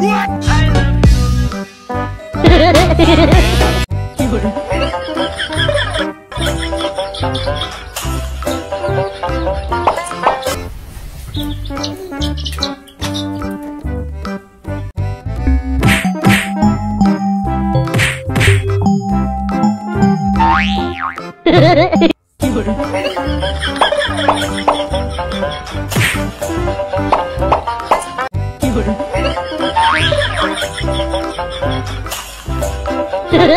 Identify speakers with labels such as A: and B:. A: What? I